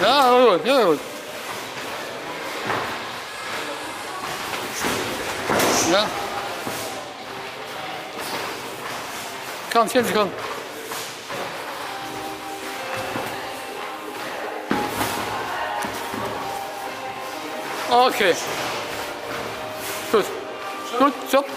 Ja, heel goed, heel goed. Ja. Kan, 20 seconden. Oké. Okay. Goed. Goed, stop.